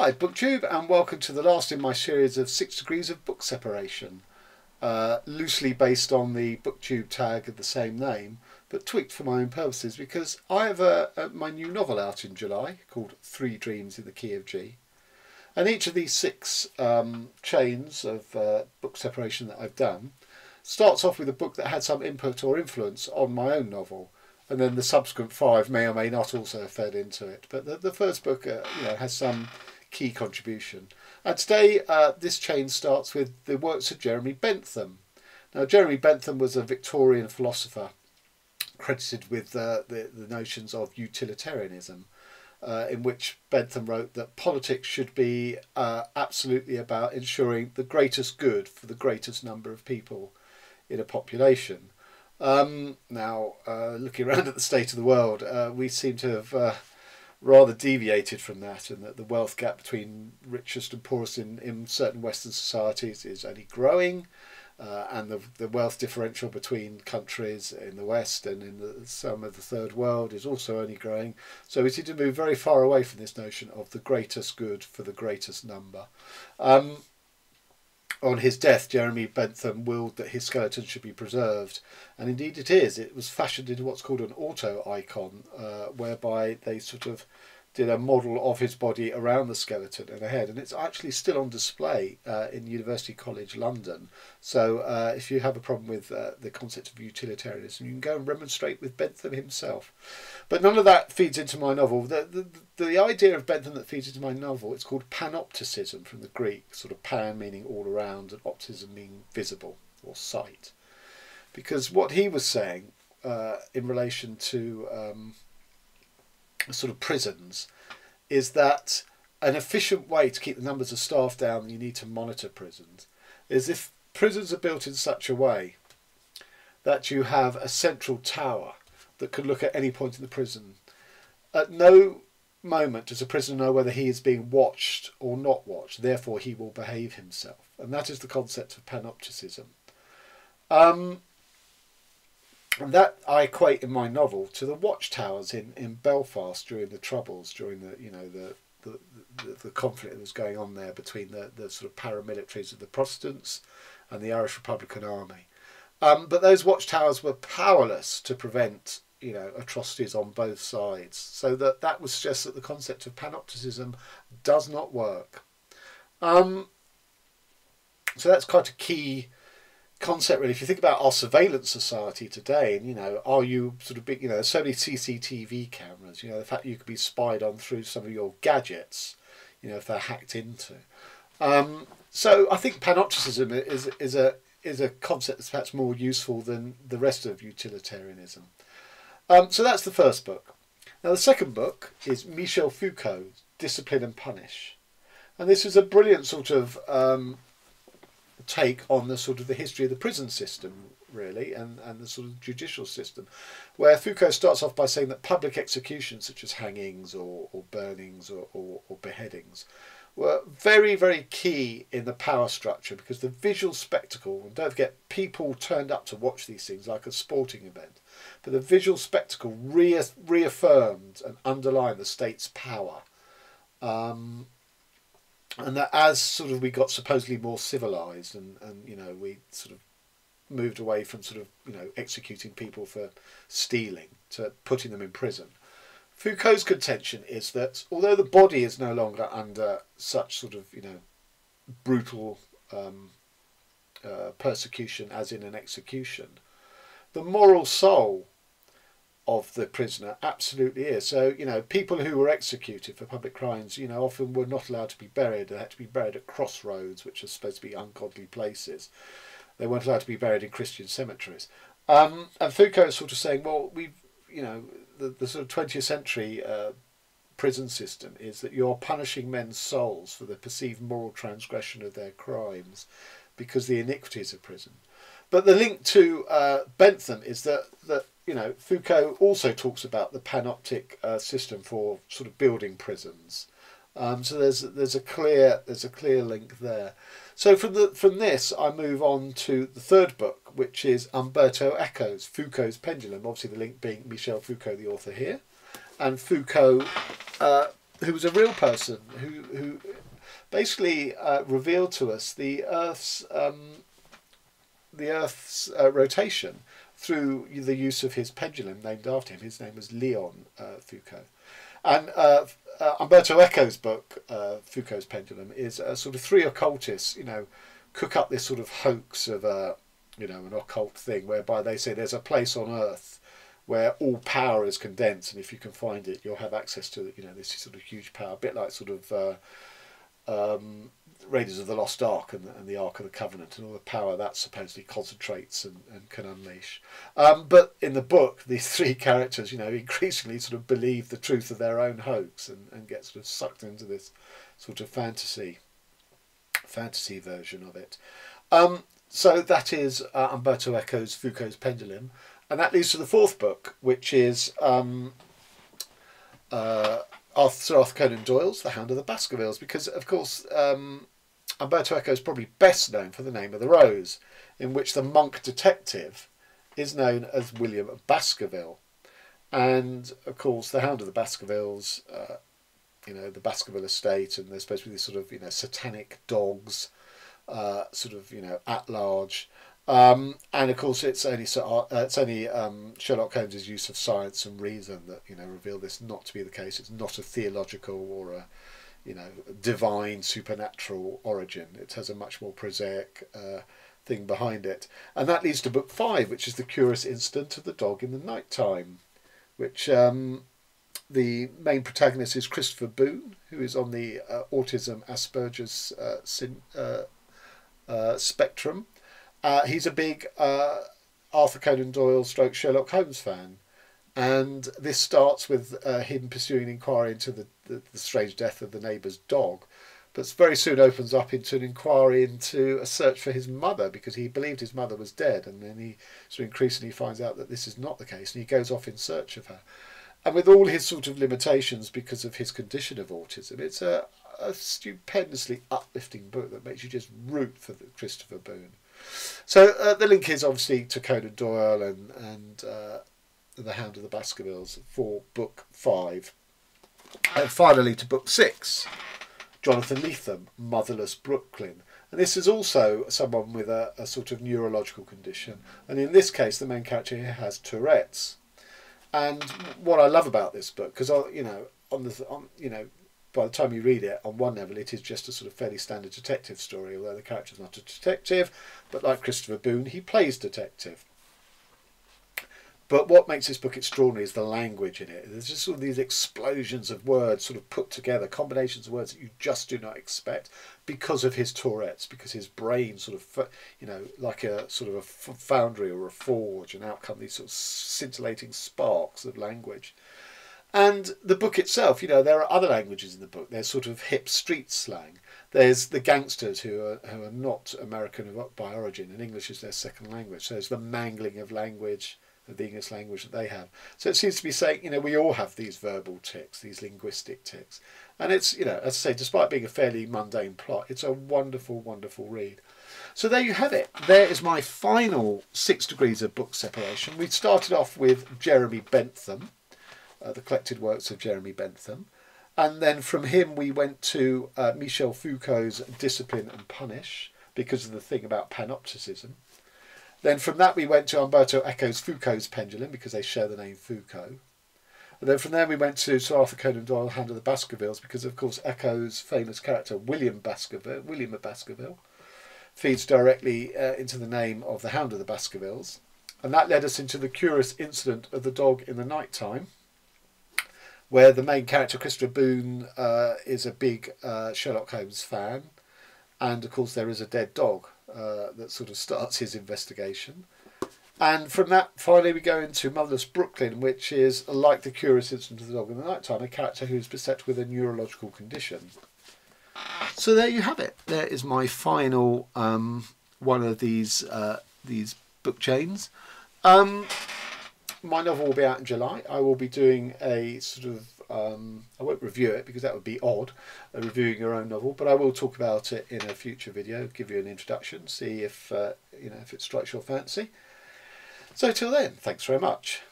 Hi, BookTube, and welcome to the last in my series of Six Degrees of Book Separation, uh, loosely based on the BookTube tag of the same name, but tweaked for my own purposes because I have my new novel out in July called Three Dreams in the Key of G. And each of these six um, chains of uh, book separation that I've done starts off with a book that had some input or influence on my own novel and then the subsequent five may or may not also have fed into it. But the, the first book, uh, you know, has some key contribution. And today, uh, this chain starts with the works of Jeremy Bentham. Now, Jeremy Bentham was a Victorian philosopher credited with uh, the, the notions of utilitarianism, uh, in which Bentham wrote that politics should be uh, absolutely about ensuring the greatest good for the greatest number of people in a population. Um, now, uh, looking around at the state of the world, uh, we seem to have rather deviated from that, and that the wealth gap between richest and poorest in, in certain Western societies is only growing, uh, and the, the wealth differential between countries in the West and in the, some of the third world is also only growing. So we seem to move very far away from this notion of the greatest good for the greatest number. Um, on his death, Jeremy Bentham willed that his skeleton should be preserved, and indeed it is. It was fashioned into what's called an auto icon, uh, whereby they sort of did a model of his body around the skeleton and a head, and it's actually still on display uh, in University College London. So uh, if you have a problem with uh, the concept of utilitarianism, you can go and remonstrate with Bentham himself. But none of that feeds into my novel. The, the, the idea of Bentham that feeds into my novel, it's called panopticism from the Greek, sort of pan meaning all around and opticism meaning visible or sight. Because what he was saying uh, in relation to um, sort of prisons is that an efficient way to keep the numbers of staff down you need to monitor prisons is if prisons are built in such a way that you have a central tower that could look at any point in the prison. At no moment does a prisoner know whether he is being watched or not watched, therefore he will behave himself. And that is the concept of panopticism. Um, and that I equate in my novel to the watchtowers in, in Belfast during the Troubles, during the you know the the, the, the conflict that was going on there between the, the sort of paramilitaries of the Protestants and the Irish Republican Army. Um, but those watchtowers were powerless to prevent you know atrocities on both sides. So that that would suggest that the concept of panopticism does not work. Um, so that's quite a key concept really if you think about our surveillance society today and you know are you sort of big you know there's so many cctv cameras you know the fact you could be spied on through some of your gadgets you know if they're hacked into. Um, so i think panopticism is is a is a concept that's perhaps more useful than the rest of utilitarianism. Um, so that's the first book. Now the second book is michel foucault discipline and punish. And this is a brilliant sort of um, take on the sort of the history of the prison system really and, and the sort of judicial system where Foucault starts off by saying that public executions such as hangings or, or burnings or, or, or beheadings were very very key in the power structure because the visual spectacle and don't forget people turned up to watch these things like a sporting event but the visual spectacle re- reaffirmed and underlined the state's power. Um, and that as sort of we got supposedly more civilized and and you know we sort of moved away from sort of you know executing people for stealing to putting them in prison Foucault's contention is that although the body is no longer under such sort of you know brutal um, uh, persecution as in an execution, the moral soul of the prisoner absolutely is. So, you know, people who were executed for public crimes, you know, often were not allowed to be buried. They had to be buried at crossroads, which are supposed to be ungodly places. They weren't allowed to be buried in Christian cemeteries. Um, and Foucault is sort of saying, well, we've, you know, the, the sort of 20th century uh, prison system is that you're punishing men's souls for the perceived moral transgression of their crimes because the iniquities of prison. But the link to uh, Bentham is that, that you know, Foucault also talks about the panoptic uh, system for sort of building prisons. Um, so there's there's a clear there's a clear link there. So from the from this I move on to the third book, which is Umberto Eco's Foucault's Pendulum. Obviously the link being Michel Foucault, the author here, and Foucault uh, who was a real person who who basically uh, revealed to us the Earth's um, the Earth's uh, rotation through the use of his pendulum named after him. His name was Leon uh, Foucault. And uh, uh, Umberto Eco's book, uh, Foucault's Pendulum, is a sort of three occultists, you know, cook up this sort of hoax of a, you know, an occult thing whereby they say there's a place on Earth where all power is condensed, and if you can find it, you'll have access to, you know, this sort of huge power, a bit like sort of uh, um, Raiders of the Lost Ark and, and, the Ark of the Covenant and all the power that supposedly concentrates and, and can unleash. Um, but in the book, these three characters, you know, increasingly sort of believe the truth of their own hoax and, and get sort of sucked into this sort of fantasy, fantasy version of it. Um, so that is uh, Umberto Eco's Foucault's Pendulum. And that leads to the fourth book, which is um, uh, Arthur, Sir Arthur Conan Doyle's The Hound of the Baskervilles, because, of course, um, Umberto Eco is probably best known for The Name of the Rose, in which the monk detective is known as William Baskerville. And, of course, The Hound of the Baskervilles, uh, you know, the Baskerville estate, and there's supposed to be these sort of, you know, satanic dogs, uh, sort of, you know, at large. Um, and of course, it's only uh, it's only um, Sherlock Holmes's use of science and reason that you know reveal this not to be the case. It's not a theological or a you know divine supernatural origin. It has a much more prosaic uh, thing behind it, and that leads to book five, which is the curious incident of the dog in the night time, which um, the main protagonist is Christopher Boone, who is on the uh, autism Asperger's uh, uh, uh, spectrum uh, he's a big uh, Arthur Conan Doyle stroke Sherlock Holmes fan. And this starts with uh, him pursuing an inquiry into the, the, the strange death of the neighbour's dog, but very soon opens up into an inquiry into a search for his mother because he believed his mother was dead, and then he of increasingly finds out that this is not the case, and he goes off in search of her. And with all his sort of limitations because of his condition of autism, it's a, a stupendously uplifting book that makes you just root for Christopher Boone. So uh, the link is obviously to Conan Doyle and and uh, the Hound of the Baskervilles for book five, and finally to book six, Jonathan Lethem, Motherless Brooklyn. And this is also someone with a, a sort of neurological condition, and in this case, the main character here has Tourette's. And what I love about this book, because you know, on the on, you know, by the time you read it, on one level, it is just a sort of fairly standard detective story, although the character's not a detective, but like Christopher Boone, he plays detective. But what makes this book extraordinary is the language in it. There's just sort of these explosions of words sort of put together, combinations of words that you just do not expect because of his Tourette's, because his brain sort of, you know, like a sort of a foundry or a forge, and out come these sort of scintillating sparks of language. And the book itself, you know, there are other languages in the book. There's sort of hip street slang. There's the gangsters who are who are not American by origin, and English is their second language. So there's the mangling of language, of the English language that they have. So it seems to be saying, you know, we all have these verbal tics, these linguistic tics. And it's, you know, as I say, despite being a fairly mundane plot, it's a wonderful, wonderful read. So there you have it. There is my final six degrees of book separation. We started off with Jeremy Bentham uh, the collected works of Jeremy Bentham. And then from him we went to uh, Michel Foucault's Discipline and Punish because of the thing about panopticism. Then from that we went to Umberto Eco's Foucault's Pendulum because they share the name Foucault. And then from there we went to Sir Arthur Conan Doyle, Hound of the Baskervilles, because of course Eco's famous character William Baskerville, William of Baskerville, feeds directly uh, into the name of the Hound of the Baskervilles. And that led us into the curious incident of the dog in the night time, where the main character Christopher Boone uh, is a big uh, Sherlock Holmes fan, and of course there is a dead dog uh, that sort of starts his investigation. And from that, finally, we go into Motherless Brooklyn, which is like the Curious Incident of the Dog in the Night Time, a character who is beset with a neurological condition. So there you have it. There is my final um, one of these uh, these book chains. Um, my novel will be out in July. I will be doing a sort of um, I won't review it because that would be odd, uh, reviewing your own novel. But I will talk about it in a future video, give you an introduction, see if uh, you know if it strikes your fancy. So till then, thanks very much.